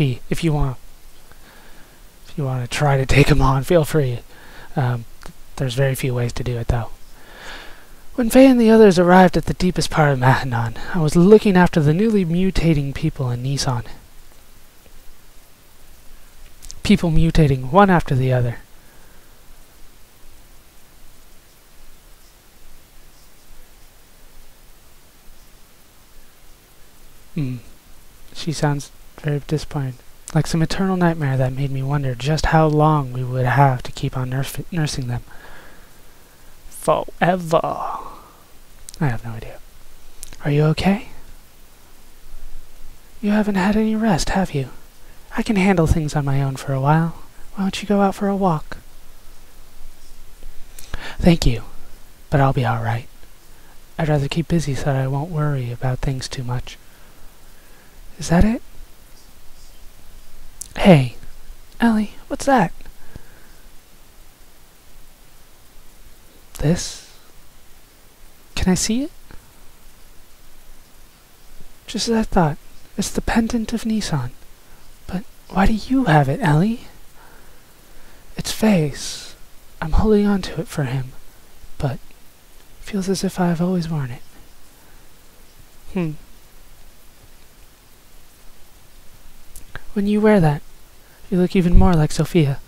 If you want. If you want to try to take them on, feel free. Um, there's very few ways to do it, though. When Fei and the others arrived at the deepest part of Mahanon, I was looking after the newly mutating people in Nisan. People mutating one after the other. Hmm. She sounds very disappointed. Like some eternal nightmare that made me wonder just how long we would have to keep on nurs nursing them. Forever. I have no idea. Are you okay? You haven't had any rest, have you? I can handle things on my own for a while. Why don't you go out for a walk? Thank you, but I'll be alright. I'd rather keep busy so that I won't worry about things too much. Is that it? Hey, Elly, what's that? This? Can I see it? Just as I thought. It's the pendant of Nisan. But why do you have it, Elly? It's Fei's. I'm holding on to it for him, but feels as if I've always worn it. Hmm. When you wear that, you look even more like Sophia.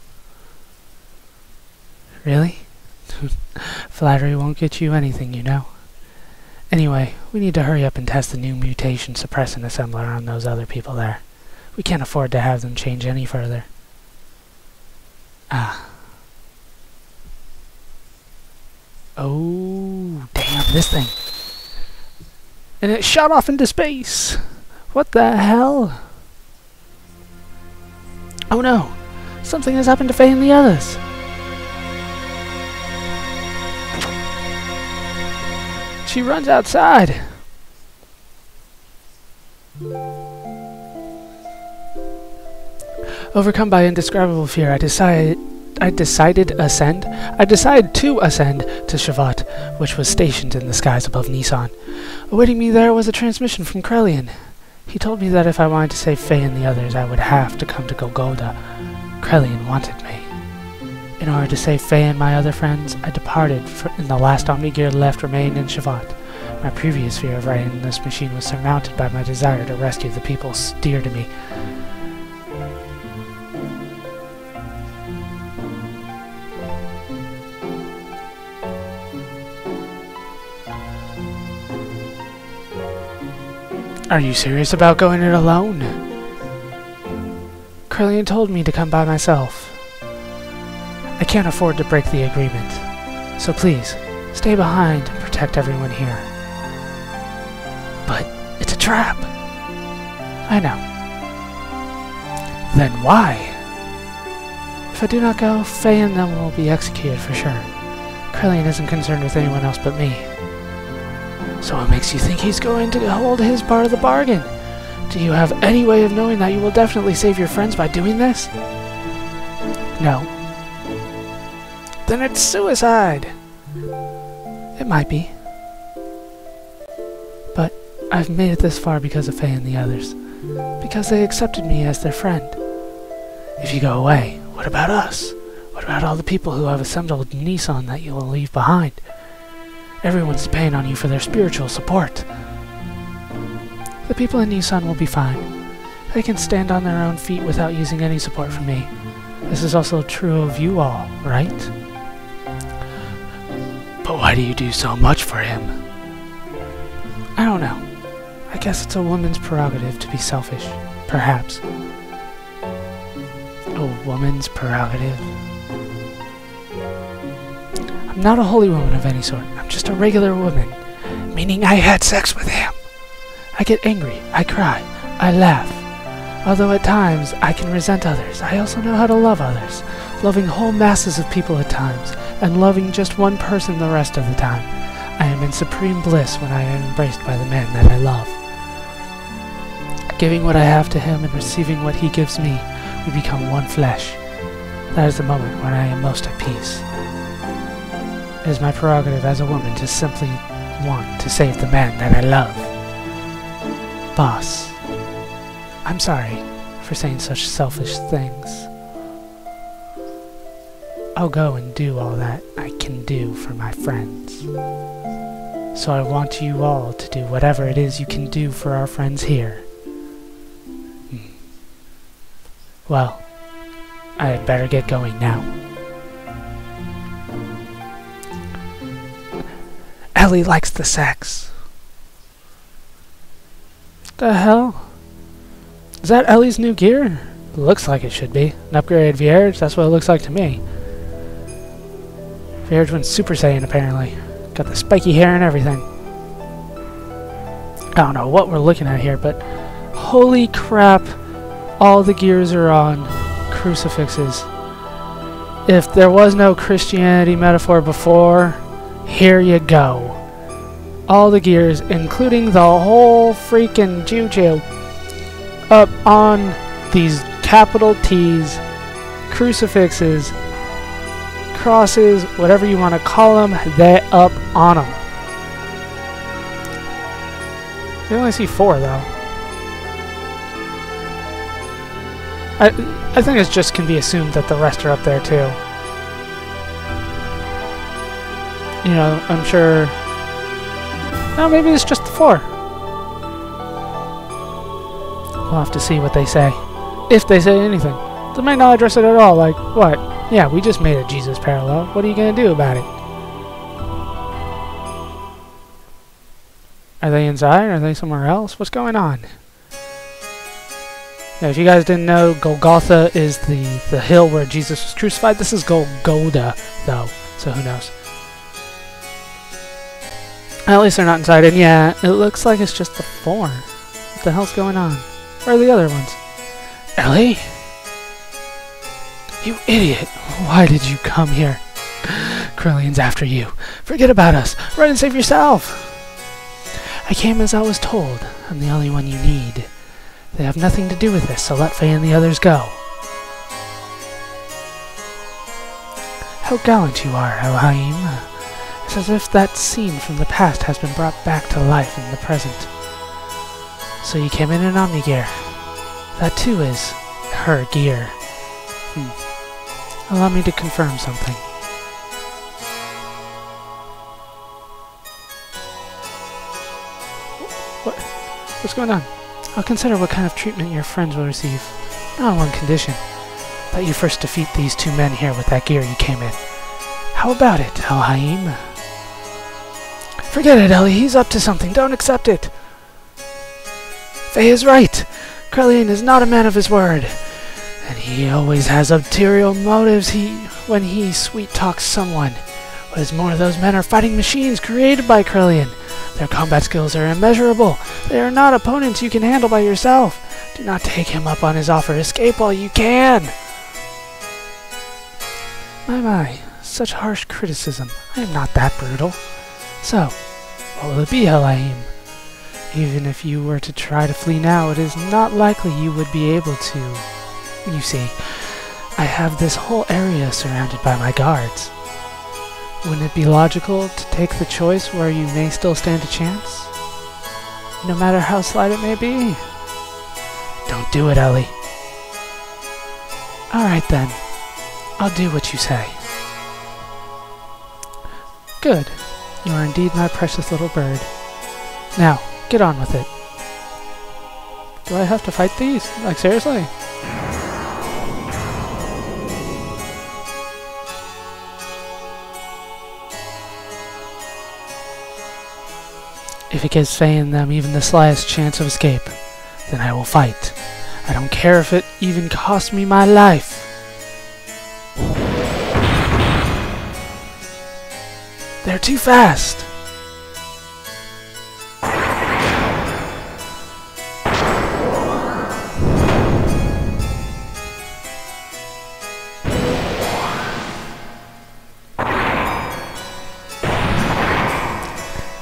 Really? Flattery won't get you anything, you know. Anyway, we need to hurry up and test the new mutation suppressant assembler on those other people there. We can't afford to have them change any further. Ah. Oh, damn, this thing. And it shot off into space! What the hell? Oh no! Something has happened to Fei and the others! She runs outside! Overcome by indescribable fear, I decided I decided ascend. I decided to ascend to Shevat, which was stationed in the skies above Nisan. Awaiting me there was a transmission from Krelian. He told me that if I wanted to save Fei and the others, I would have to come to Golgotha. Krelian wanted me. In order to save Faye and my other friends, I departed and the last Omnigear left remained in Shevat. My previous fear of riding this machine was surmounted by my desire to rescue the people dear to me. Are you serious about going it alone? Krelian told me to come by myself. I can't afford to break the agreement. So please, stay behind and protect everyone here. But it's a trap. I know. Then why? If I do not go, Fei and them will be executed for sure. Krelian isn't concerned with anyone else but me. So what makes you think he's going to hold his part of the bargain? Do you have any way of knowing that you will definitely save your friends by doing this? No. Then it's suicide! It might be. But I've made it this far because of Fei and the others. Because they accepted me as their friend. If you go away, what about us? What about all the people who have assembled Nisan that you will leave behind? Everyone's paying on you for their spiritual support. The people in Nisan will be fine. They can stand on their own feet without using any support from me. This is also true of you all, right? But why do you do so much for him? I don't know. I guess it's a woman's prerogative to be selfish. Perhaps. A woman's prerogative? Not a holy woman of any sort. I'm just a regular woman. Meaning I had sex with him. I get angry. I cry. I laugh. Although at times I can resent others, I also know how to love others. Loving whole masses of people at times, and loving just one person the rest of the time. I am in supreme bliss when I am embraced by the man that I love. Giving what I have to him and receiving what he gives me, we become one flesh. That is the moment when I am most at peace. It is my prerogative as a woman to simply want to save the man that I love. Boss, I'm sorry. for saying such selfish things. I'll go and do all that I can do for my friends. So I want you all to do whatever it is you can do for our friends here. Hmm. Well, I better get going now. Elly likes the sex. The hell? Is that Elly's new gear? Looks like it should be. An upgraded Vierge? That's what it looks like to me. Vierge went Super Saiyan, apparently. Got the spiky hair and everything. I don't know what we're looking at here, but holy crap, all the gears are on crucifixes. If there was no Christianity metaphor before, here you go. All the gears, including the whole freaking juju, up on these capital T's, crucifixes, crosses, whatever you want to call them, they're up on them. You only see four, though. I, I think it just can be assumed that the rest are up there, too. You know, I'm sure... No, maybe it's just the four. We'll have to see what they say. If they say anything. They might not address it at all, like, what? Yeah, we just made a Jesus parallel. What are you going to do about it? Are they inside? Are they somewhere else? What's going on? Yeah, if you guys didn't know, Golgotha is the, the hill where Jesus was crucified. This is Golgotha, though, so who knows. At least they're not inside, and yeah, it looks like it's just the four. What the hell's going on? Where are the other ones? Elly? You idiot! Why did you come here? Krelian's after you. Forget about us. Run and save yourself! I came as I was told. I'm the only one you need. They have nothing to do with this, so let Fei and the others go. How gallant you are, Elhaym. It's as if that scene from the past has been brought back to life in the present. So you came in an Omni gear. That too is her gear. Hmm. Allow me to confirm something. What? What's going on? I'll consider what kind of treatment your friends will receive. Not on one condition. That you first defeat these two men here with that gear you came in. How about it, Elhaym? Forget it, Elly. He's up to something. Don't accept it. Fei is right. Krelian is not a man of his word. And he always has ulterior motives he when he sweet-talks someone. What is more, of those men are fighting machines created by Krelian. Their combat skills are immeasurable. They are not opponents you can handle by yourself. Do not take him up on his offer. Escape while you can. My, my. Such harsh criticism. I am not that brutal. So, what will it be, Elhaym? Even if you were to try to flee now, it is not likely you would be able to. You see, I have this whole area surrounded by my guards. Wouldn't it be logical to take the choice where you may still stand a chance? No matter how slight it may be? Don't do it, Elly. Alright then. I'll do what you say. Good. You are indeed my precious little bird. Now, get on with it. Do I have to fight these? Like, seriously? If it gives Fei and them even the slightest chance of escape, then I will fight. I don't care if it even costs me my life. They're too fast.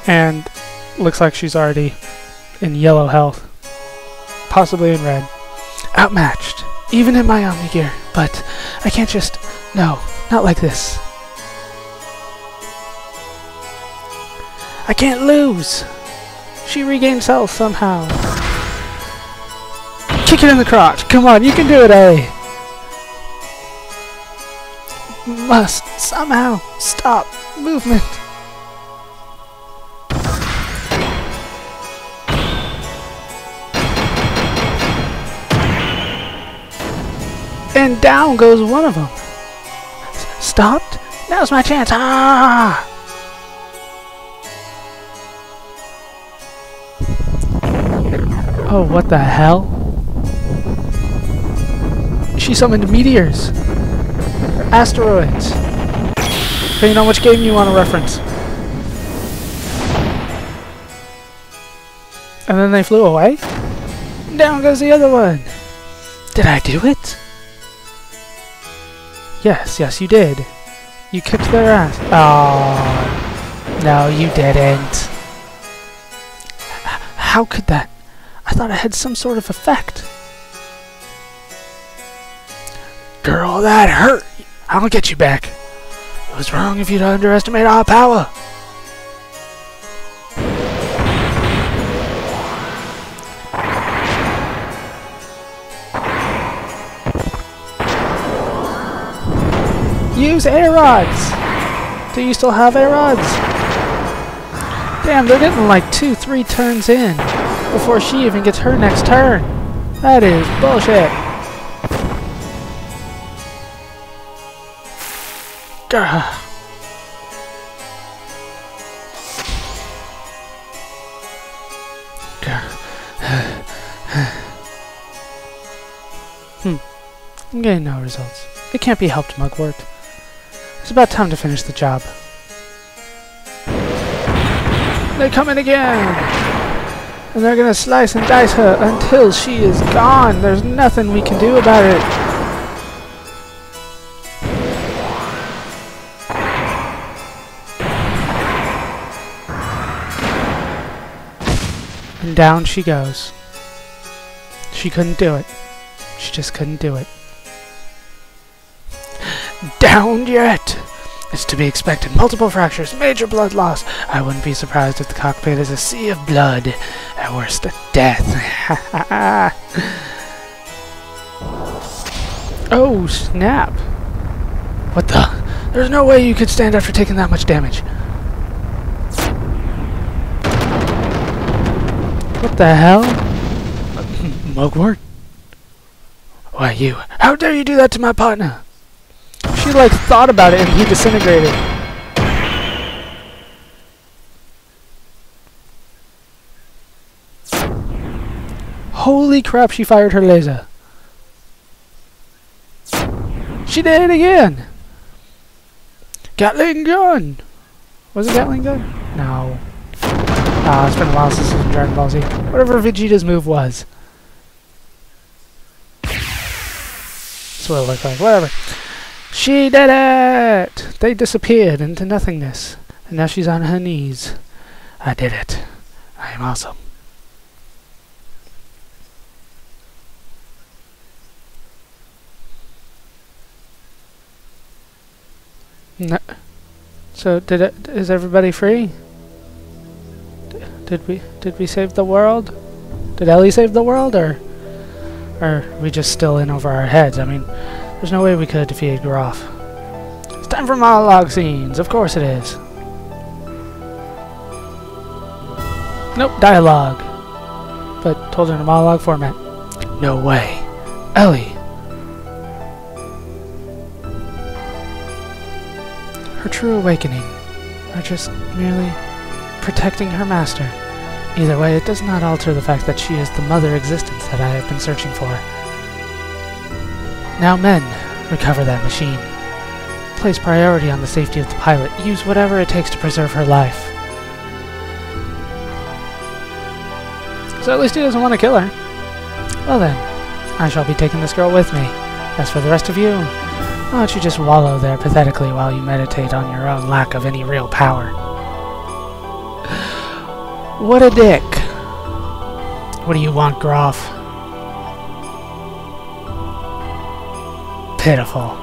And looks like she's already in yellow health. Possibly in red. Outmatched. Even in my Omni gear. But I can't just... No, not like this. I can't lose! She regains health somehow. Kick it in the crotch. Come on, you can do it, Elly. Must somehow stop movement. And down goes one of them. S stopped? Now's my chance. Ah! Oh, what the hell? She summoned meteors. Or asteroids. Depending on which game you want to reference. And then they flew away? Down goes the other one. Did I do it? Yes, yes you did. You kicked their ass. Oh, no you didn't. How could that? I thought it had some sort of effect. Girl, that hurt! I'll get you back. It was wrong of you to underestimate our power. Use Aerods! Do you still have Aerods? Damn, they're getting like two, three turns in before she even gets her next turn. That is bullshit. Gah. hmm. I'm getting no results. It can't be helped, Mugwort. It's about time to finish the job. They come in again! And they're gonna slice and dice her until she is gone. There's nothing we can do about it. And down she goes. She couldn't do it. She just couldn't do it. Down yet! It's to be expected. Multiple fractures, major blood loss. I wouldn't be surprised if the cockpit is a sea of blood. A death. oh, snap. What the? There's no way you could stand after taking that much damage. What the hell? Mugwort? Why you? How dare you do that to my partner? She like thought about it and he disintegrated. Holy crap, she fired her laser. She did it again! Gatling gun! Was it Gatling gun? No. Ah, it's been a while since Dragon Ball Z. Whatever Vegeta's move was. That's what it looked like. Whatever. She did it! They disappeared into nothingness. And now she's on her knees. I did it. I am awesome. No. So did it, is everybody free? D did we did we save the world? Did Elly save the world or or are we just still in over our heads? I mean, there's no way we could have defeated Grahf. It's time for monologue scenes. Of course it is. Nope, dialogue. But told in a monologue format. No way. Elly. Her true awakening. Or just merely protecting her master. Either way, it does not alter the fact that she is the mother existence that I have been searching for. Now men, recover that machine. Place priority on the safety of the pilot. Use whatever it takes to preserve her life. So at least he doesn't want to kill her. Well then, I shall be taking this girl with me. As for the rest of you, why don't you just wallow there pathetically while you meditate on your own lack of any real power? What a dick. What do you want, Grahf? pitiful.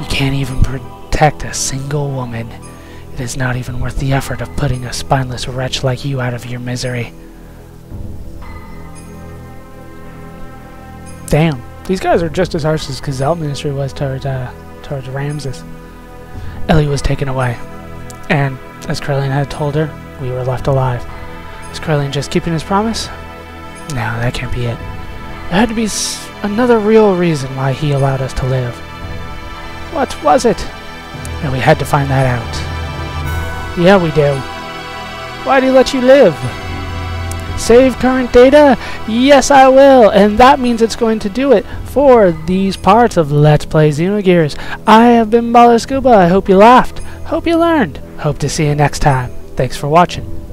You can't even protect a single woman. It is not even worth the effort of putting a spineless wretch like you out of your misery. damn, these guys are just as harsh as Gazel Ministry was towards, uh, towards Ramsus. Elly was taken away, and as Krelian had told her, we were left alive. Was Krelian just keeping his promise? No, that can't be it. There had to be another real reason why he allowed us to live. What was it? And we had to find that out. Yeah, we do. Why'd he let you live? Save current data? Yes, I will, and that means it's going to do it for these parts of Let's Play Xenogears. I have been Baller Scuba. I hope you laughed. Hope you learned. Hope to see you next time. Thanks for watching.